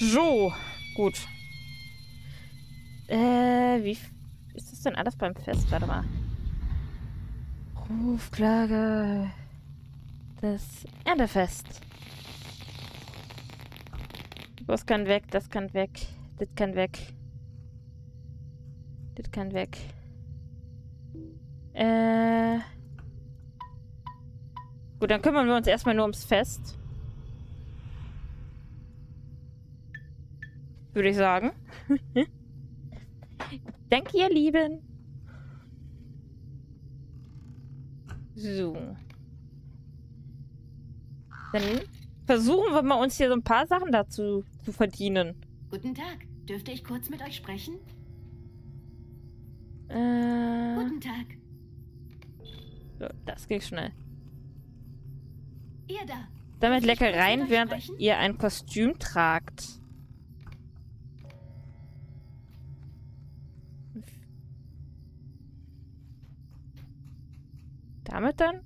So, gut. Äh, wie ist das denn alles beim Fest? Warte mal. Rufklage. Das Erntefest. Das kann weg, das kann weg, das kann weg. Das kann weg. Äh. Gut, dann kümmern wir uns erstmal nur ums Fest. Würde ich sagen. Danke, ihr Lieben. So. Dann versuchen wir mal uns hier so ein paar Sachen dazu zu verdienen. Guten Tag. Dürfte ich kurz mit euch sprechen? Äh, Guten Tag. so, das geht schnell. Ihr da. Damit Leckereien, während ihr ein Kostüm tragt. Damit dann?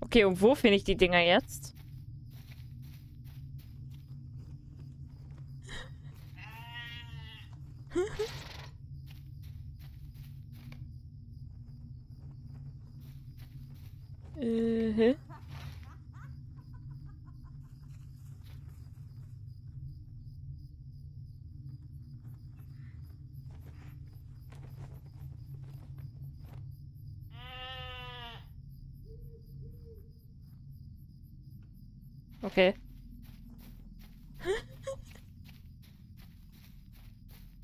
Okay, und wo finde ich die Dinger jetzt? Äh, Okay.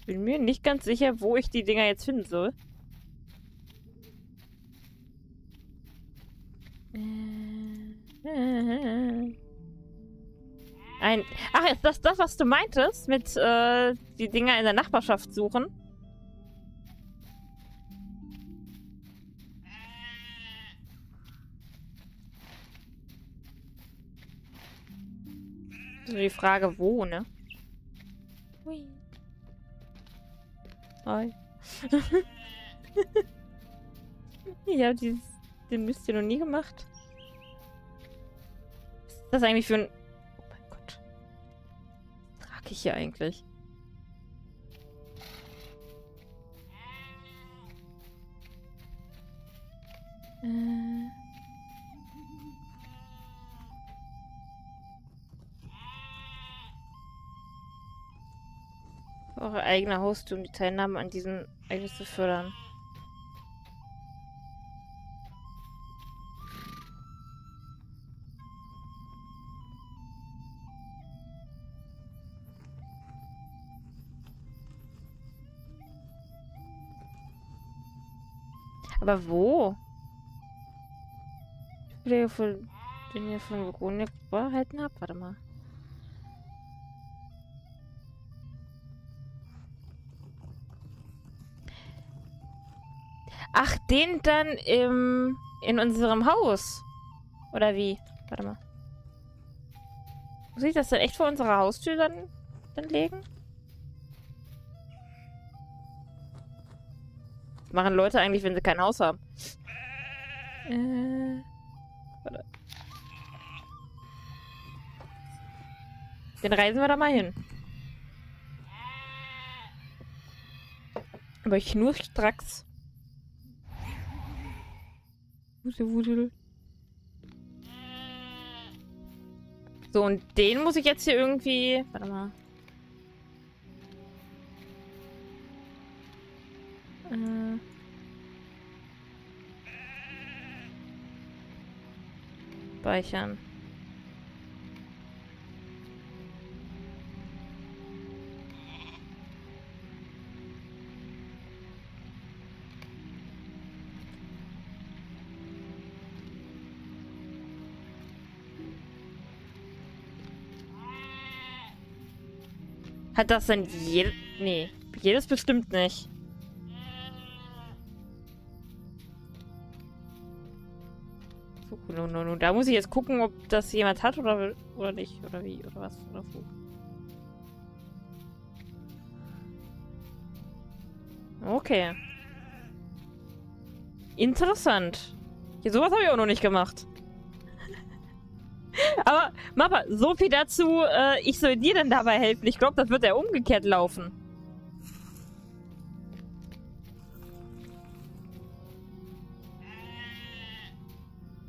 Bin mir nicht ganz sicher, wo ich die Dinger jetzt finden soll. Ein. Ach, ist das das, was du meintest? Mit äh, die Dinger in der Nachbarschaft suchen? Die Frage, wo, ne? Hui. Hi. ich habe dieses, den Mist hier noch nie gemacht. Was ist das eigentlich für ein... Oh mein Gott. Was trage ich hier eigentlich? Eure eigene Haustür, um die Teilnahme an diesem Ereignis zu fördern. Aber wo? Ich will ja von den hier von Veronia behalten hab. Warte mal. Ach, den dann im, in unserem Haus. Oder wie? Warte mal. Muss ich das dann echt vor unserer Haustür dann, dann legen? Was machen Leute eigentlich, wenn sie kein Haus haben? Äh. Warte. Den reisen wir da mal hin. Aber ich nur stracks. Wusel, wusel. So, und den muss ich jetzt hier irgendwie... Warte mal. Äh... Hat das denn jedes... Nee, jedes bestimmt nicht. So, no, no, no. Da muss ich jetzt gucken, ob das jemand hat oder, oder nicht. Oder wie, oder was, oder wo. Okay. Interessant. Ja, sowas habe ich auch noch nicht gemacht. Aber, Mappa, so viel dazu, äh, ich soll dir dann dabei helfen. Ich glaube, das wird ja umgekehrt laufen.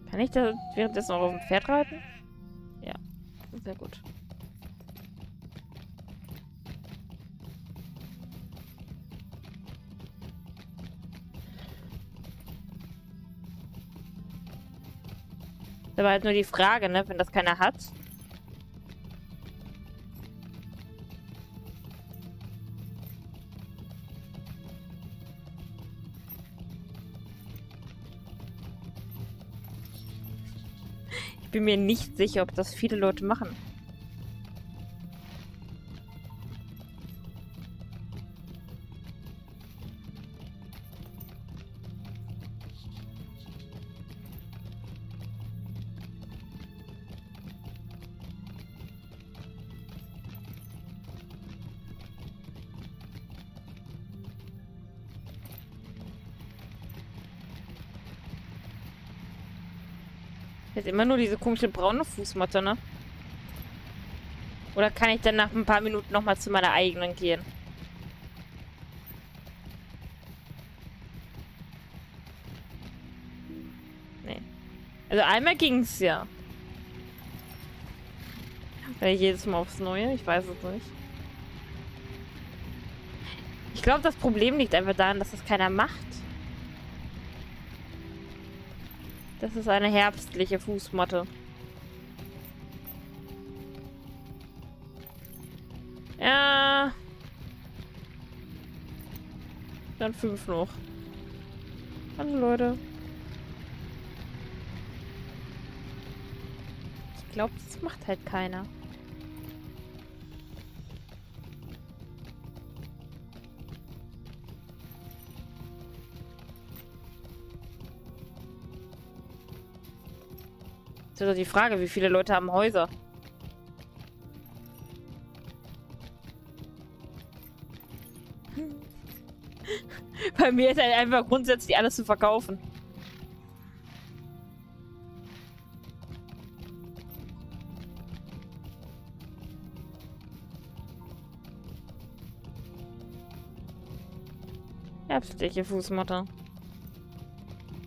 Kann ich da währenddessen noch auf dem Pferd reiten? Ja, sehr gut. Das war halt nur die Frage, ne? Wenn das keiner hat. Ich bin mir nicht sicher, ob das viele Leute machen. Immer nur diese komische braune Fußmatte, ne? Oder kann ich dann nach ein paar Minuten nochmal zu meiner eigenen gehen? Nee. Also einmal ging's ja. Weil jedes Mal aufs Neue, ich weiß es nicht. Ich glaube, das Problem liegt einfach daran, dass das keiner macht. Das ist eine herbstliche Fußmatte. Ja. Dann fünf noch. Hallo Leute. Ich glaube, das macht halt keiner. Ist doch die Frage, wie viele Leute haben Häuser? Bei mir ist halt einfach grundsätzlich alles zu verkaufen. Herbstliche Fußmatte.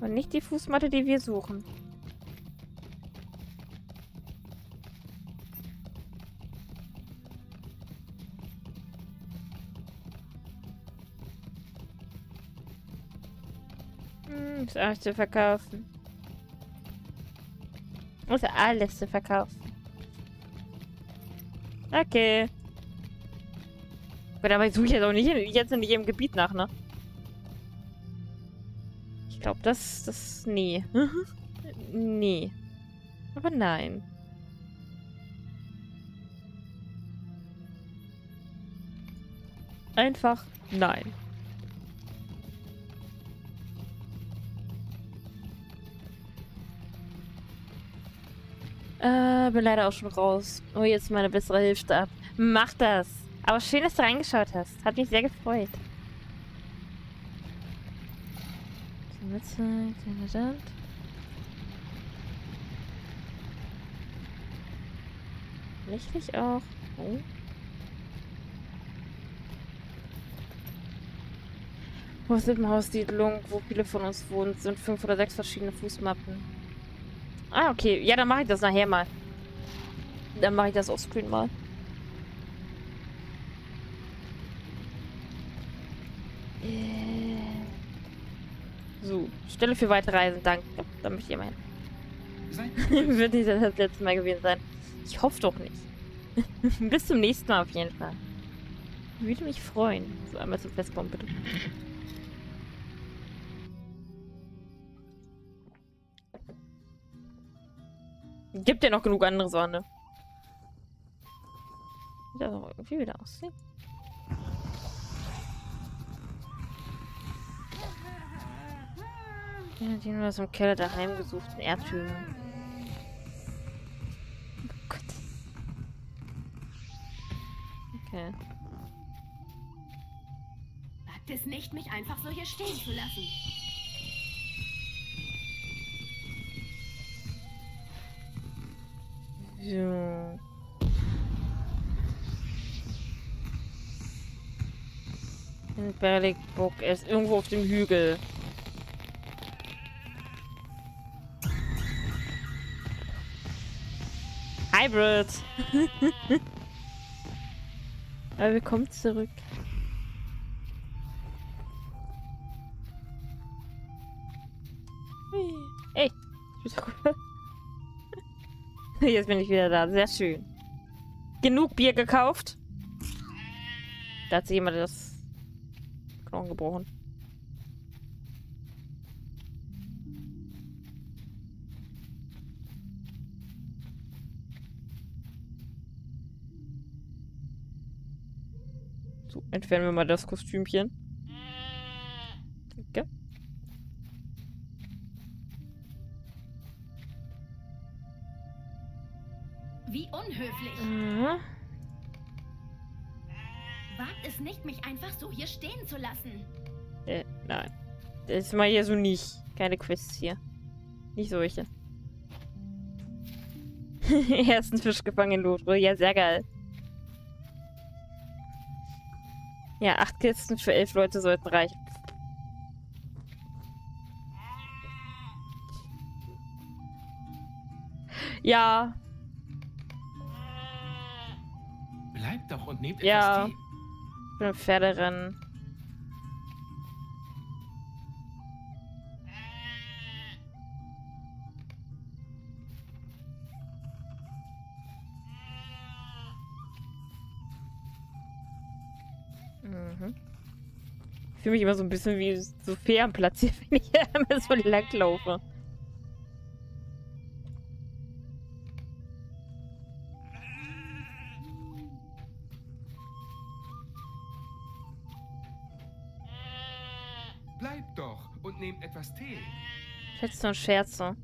Und nicht die Fußmatte, die wir suchen. Ist alles zu verkaufen. Ist alles zu verkaufen. Okay. Gut, aber ich suche jetzt auch nicht jetzt in jedem Gebiet nach, ne? Ich glaube, das, das, nee. nee. Aber nein. Einfach nein. Äh, bin leider auch schon raus. Oh, jetzt meine bessere Hilfe ab. Mach das. Aber schön, dass du reingeschaut hast. Hat mich sehr gefreut. Richtig auch. Oh. Wo ist Haussiedlung, wo viele von uns wohnen, sind fünf oder sechs verschiedene Fußmappen. Ah, okay. Ja, dann mache ich das nachher mal. Dann mache ich das offscreen mal. Äh. So, Stelle für weitere Reisen, danke. Da möchte ich immer hin. Wird nicht das letzte Mal gewesen sein. Ich hoffe doch nicht. Bis zum nächsten Mal auf jeden Fall. Würde mich freuen. So, einmal zum Festkommen, bitte. Gibt ja noch genug andere Sonne. Sieht das auch irgendwie wieder aussehen. Ja, die nur aus dem Keller der heimgesuchten Erdhügel. Oh Gott. Okay. Wagt es nicht, mich einfach so hier stehen zu lassen. So. In Berligburg. Er ist irgendwo auf dem Hügel. Hybrid. Aber wir kommen zurück. Ey. Jetzt bin ich wieder da. Sehr schön. Genug Bier gekauft. Da hat sich jemand das Knochen gebrochen. So, entfernen wir mal das Kostümchen. Unhöflich. Mhm. Wagt es nicht, mich einfach so hier stehen zu lassen. Äh, nein. Das mal hier so nicht. Keine Quests hier. Nicht solche. Ersten Fisch gefangen in Lothro. Ja, sehr geil. Ja, acht Kisten für elf Leute sollten reichen. Ja. Bleibt doch und nehmt Ja. etwas Tee. Für ein Pferderennen. Mhm. Ich fühle mich immer so ein bisschen wie am Platz hier, wenn ich immer so langlaufe. Bleibt Schätze und Scherze.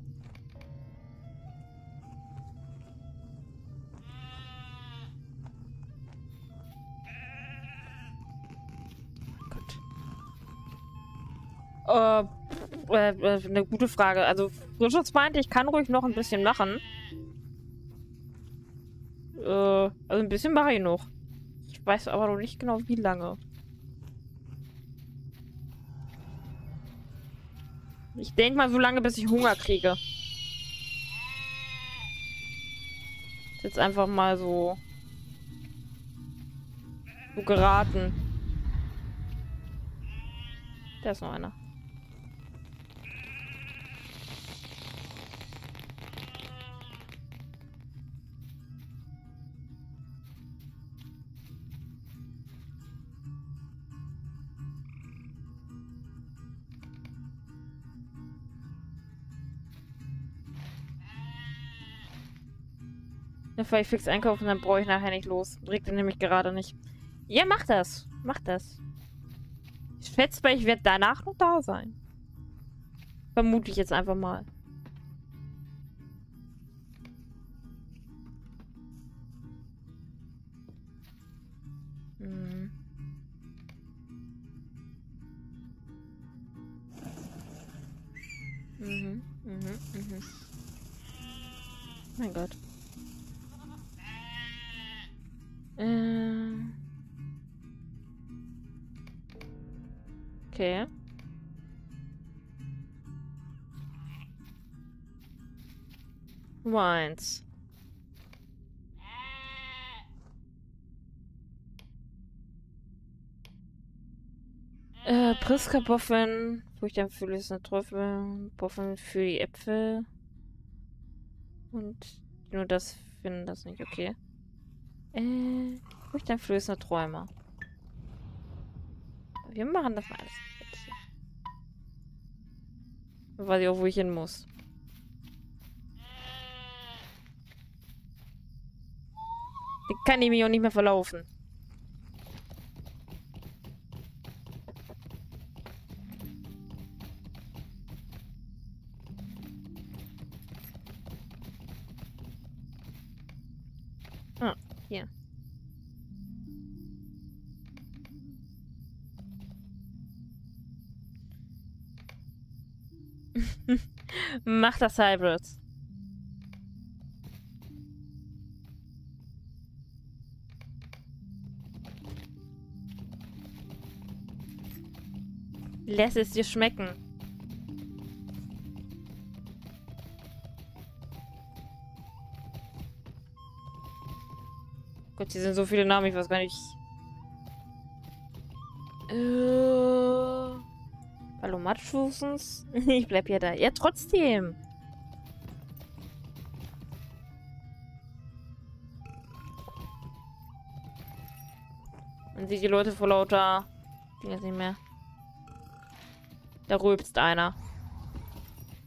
Gut. Äh, äh, äh, eine gute Frage. Also, Frischutz meinte, ich kann ruhig noch ein bisschen machen. Äh, also ein bisschen mache ich noch. Ich weiß aber noch nicht genau, wie lange. Ich denke mal so lange, bis ich Hunger kriege. Ist Jetzt einfach mal so. So geraten. Da ist noch einer. Ja, vielleicht fix einkaufen, dann brauche ich nachher nicht los. Regt er nämlich gerade nicht. Ja, mach das. Mach das. Ich schätze mal, ich werde danach noch da sein. Vermute ich jetzt einfach mal. Hm. Mhm, mhm, mhm. Mein Gott. Okay. Eins. Äh, Priskartoffeln. Wo ich dann fühle, ist eine Teufel. Boffeln für die Äpfel. Und nur das finden das nicht okay. Äh, wo ich dann flößende Träume. Wir machen das mal alles. Dann weiß ich auch, wo ich hin muss. Dann kann ich mich auch nicht mehr verlaufen. Mach das Hybrid. Lass es dir schmecken. Gott, hier sind so viele Namen, ich weiß gar nicht. Äh. Hallo Matschfußens? ich bleib ja da. Ja, trotzdem. Man sieht die Leute vor lauter... Ich jetzt nicht mehr. Da rülpst einer.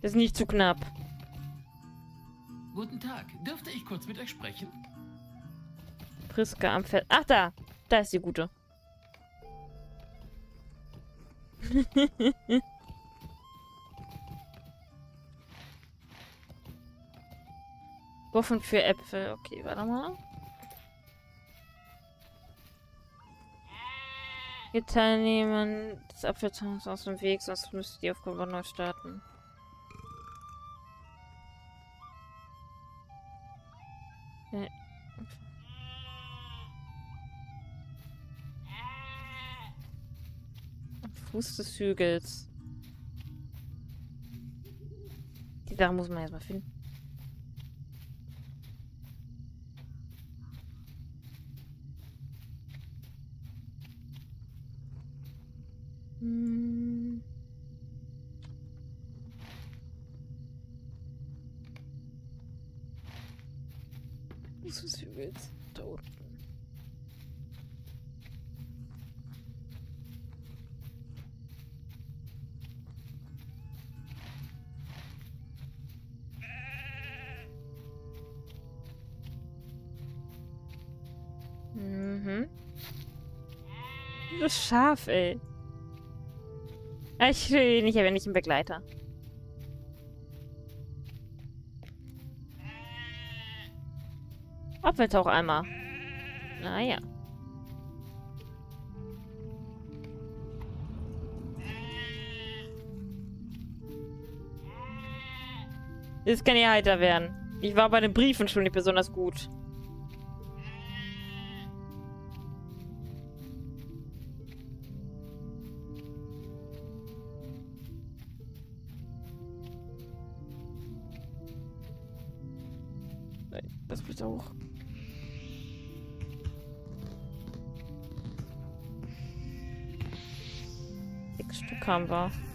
Das ist nicht zu knapp. Guten Tag. Dürfte ich kurz mit euch sprechen? Priska am Feld. Ach, da. Da ist die gute. Wovon für Äpfel? Okay, warte mal. Ihr Teilnehmer des Apfeltanks aus dem Weg, sonst müsst ihr Aufgabe neu starten. Okay. Fuß des Hügels. Die Sache muss man erstmal finden. Das Schaf, ey. Ich will nicht, aber nicht einen Begleiter. Apfeltaucheimer. Naja. Das kann ja heiter werden. Ich war bei den Briefen schon nicht besonders gut. Sechs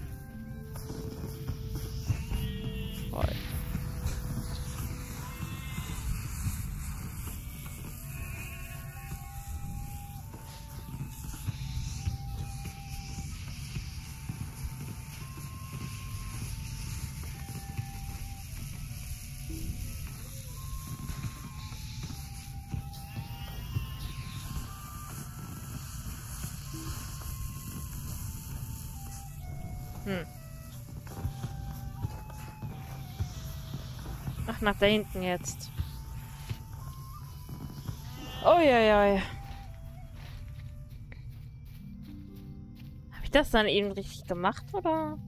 Ach, nach da hinten jetzt. Oh ja, ja. Habe ich das dann eben richtig gemacht, oder?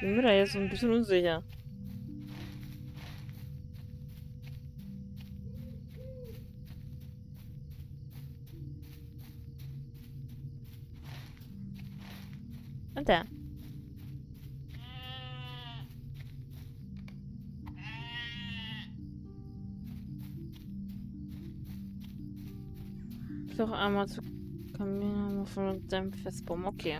Bin mir da jetzt so ein bisschen unsicher. Und da. Einmal zu Kamina von dem Festbaum. Okay.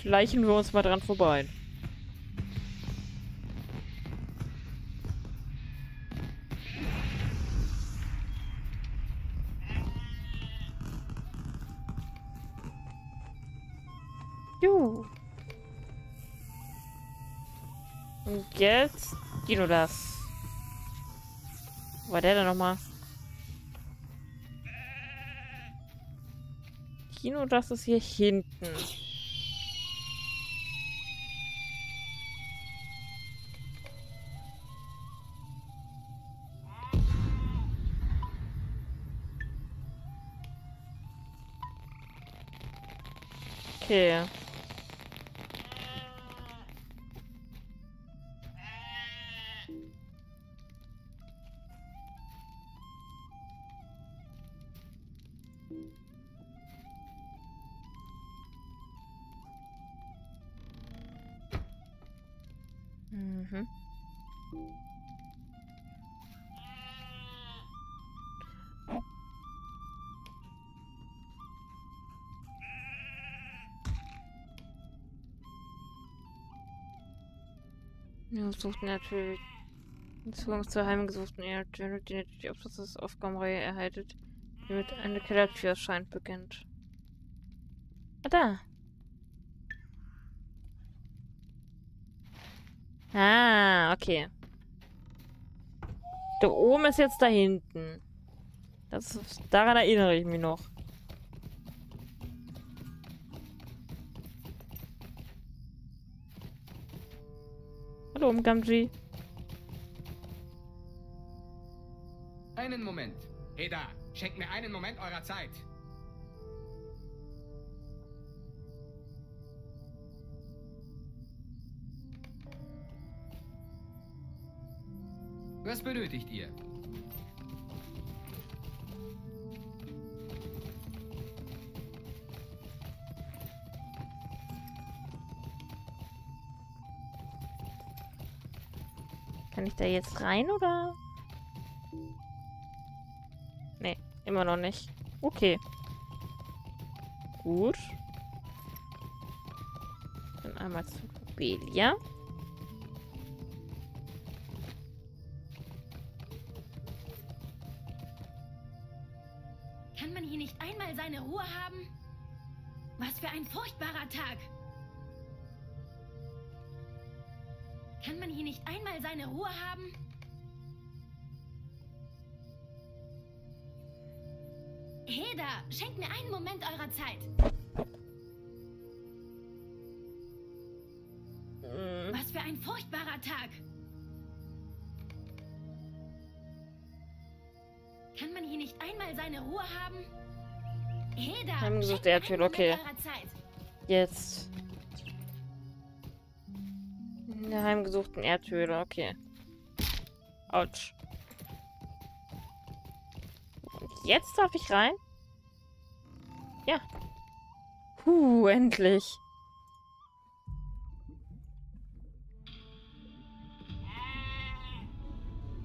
Schleichen wir uns mal dran vorbei. Jetzt Dino das. Wo war der denn nochmal? Kino, das ist hier hinten. Okay. Mhm. Ja, sucht natürlich Zugang zur heimgesuchten Erde, die natürlich des Aufgabenreihe erhaltet, die mit einer Kellertür erscheint beginnt. Ah, da. Ah, okay. Da oben ist jetzt da hinten. Das, daran erinnere ich mich noch. Hallo, Gamji. Einen Moment. Eda, schenkt mir einen Moment eurer Zeit. Was benötigt ihr? Kann ich da jetzt rein, oder? Nee, immer noch nicht. Okay. Gut. Dann einmal zu Belia. Moment eurer Zeit. Was für ein furchtbarer Tag! Kann man hier nicht einmal seine Ruhe haben? Heda, Heimgesuchte schenkt mir Erdöl, einen okay. Jetzt. In der heimgesuchten Erdhöhle, okay. Autsch. Und jetzt darf ich rein? Ja. Puh, endlich.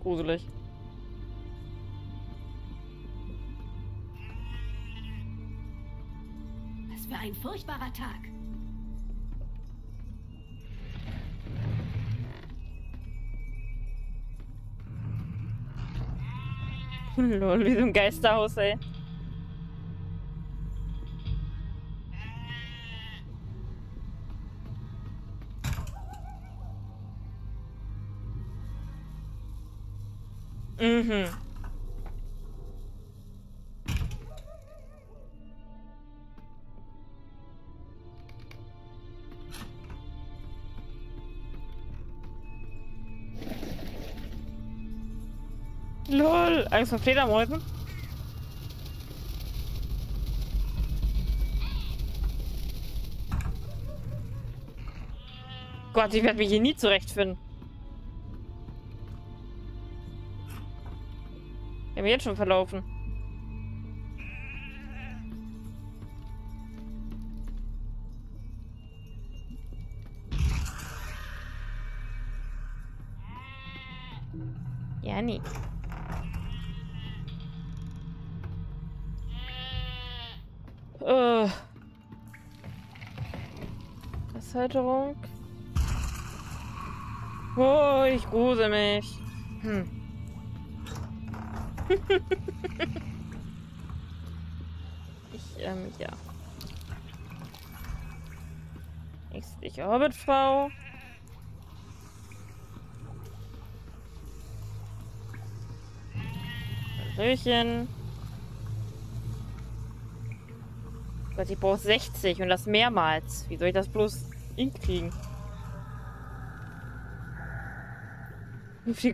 Gruselig. Was für ein furchtbarer Tag! Lol, wie so ein Geisterhaus, ey. Mhm. Lol, Angst vor Fledermäusen? Gott, ich werde mich hier nie zurechtfinden. Mich jetzt schon verlaufen. Ja, nie. Äh. Erhalterung. Oh, ich grusel mich. Hm. ich, ähm, ja. Nächste Orbitfrau. Hallöchen. Gott, ich brauche 60 und das mehrmals. Wie soll ich das bloß hinkriegen? Wie viel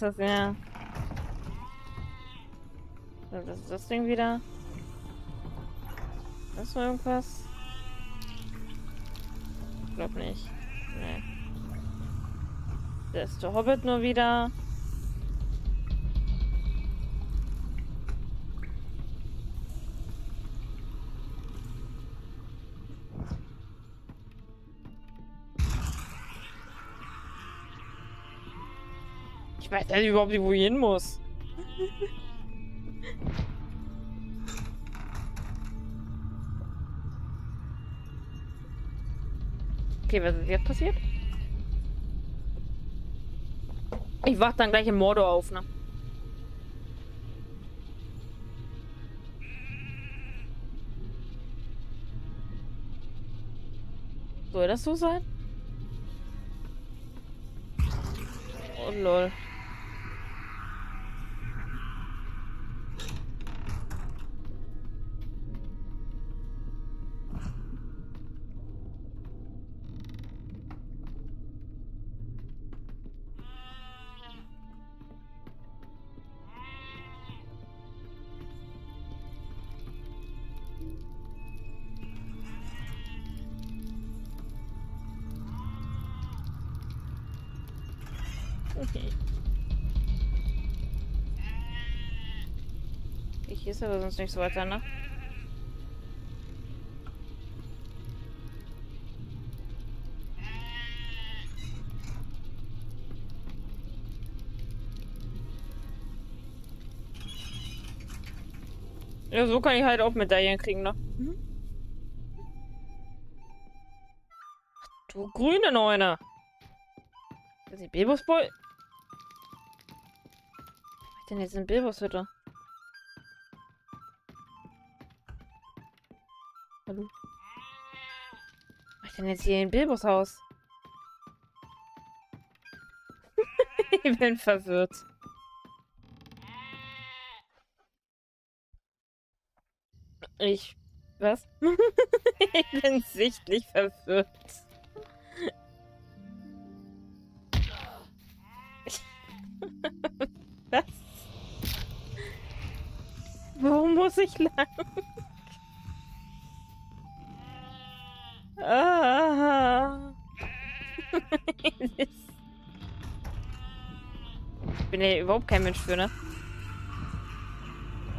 das? Ja. So, Das ist das Ding wieder. Das noch irgendwas? Glaub nicht. Nee. Da ist der Hobbit nur wieder. Ich weiß ja überhaupt nicht, wo ich hin muss. Okay, was ist jetzt passiert? Ich wach dann gleich im Mordor auf, ne? Soll das so sein? Oh lol. Ich ist aber sonst nicht so weiter, ne? Ja, so kann ich halt auch Medaillen kriegen, ne? Mhm. Du grüne Neune. Das ist die Bilbosboy denn jetzt in Bilboshütte? Hallo? Was denn jetzt hier in Bilbos Haus? ich bin verwirrt. Ich... Was? ich bin sichtlich verwirrt. Was? Wo muss ich lang? ah. ich bin ja überhaupt kein Mensch für, ne?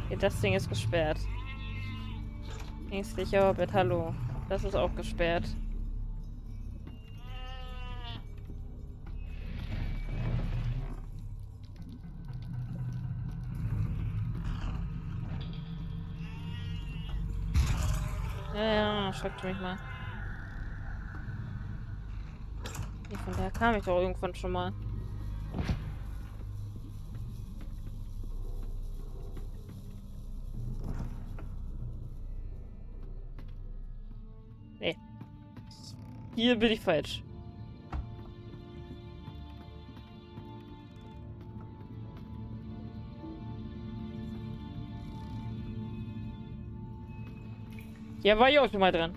Okay, das Ding ist gesperrt. Ängstlicher Orbit, hallo. Das ist auch gesperrt. Schreckt mich mal. Von daher kam ich doch irgendwann schon mal. Nee. Hier bin ich falsch. Hier war ich auch schon mal dran.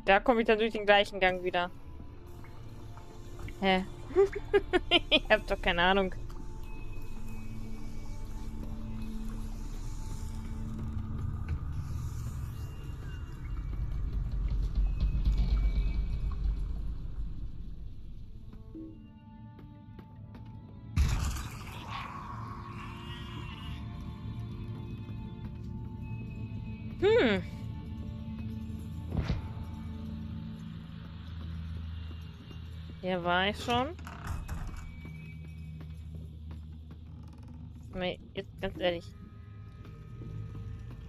Gut, da komme ich dann durch den gleichen Gang wieder. Hä? ich hab doch keine Ahnung. Hier war ich schon. Nee, jetzt ganz ehrlich.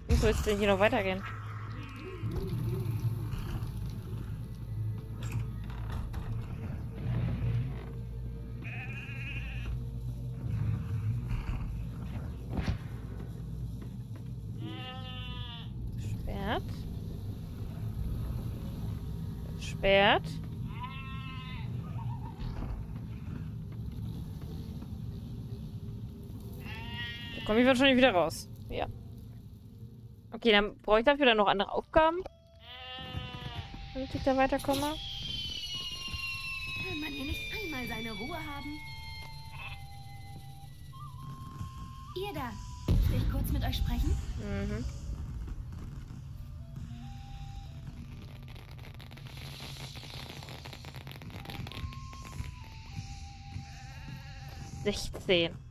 Wieso willst denn hier noch weitergehen? Sperrt. Sperrt. Komme ich wahrscheinlich wieder raus. Ja. Okay, dann brauche ich dafür dann noch andere Aufgaben. Damit ich da weiterkomme. Kann man hier nicht einmal seine Ruhe haben? Ihr da. Will ich kurz mit euch sprechen? Mhm. Sechzehn.